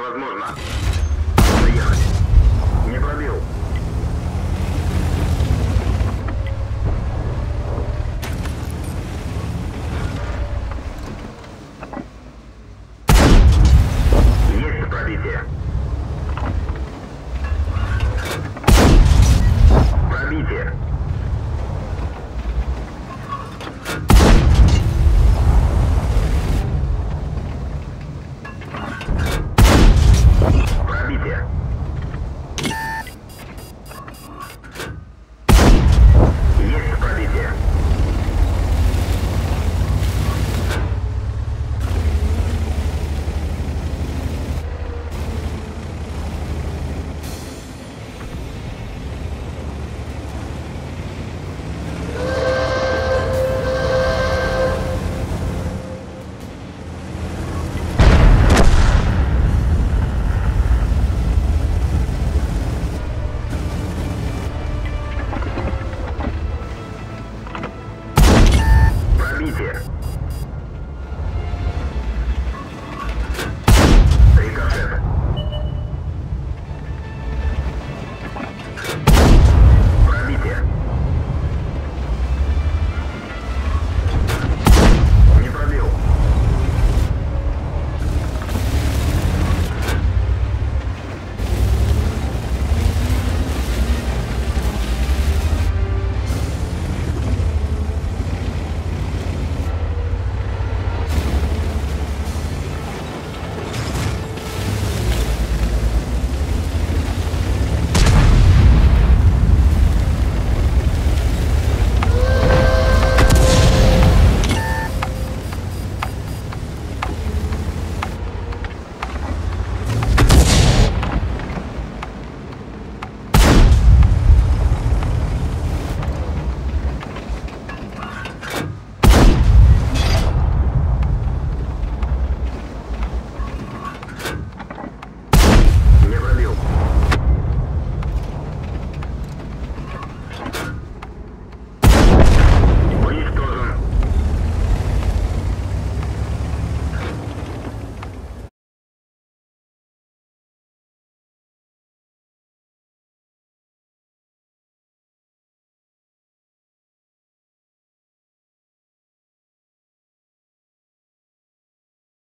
невозможно.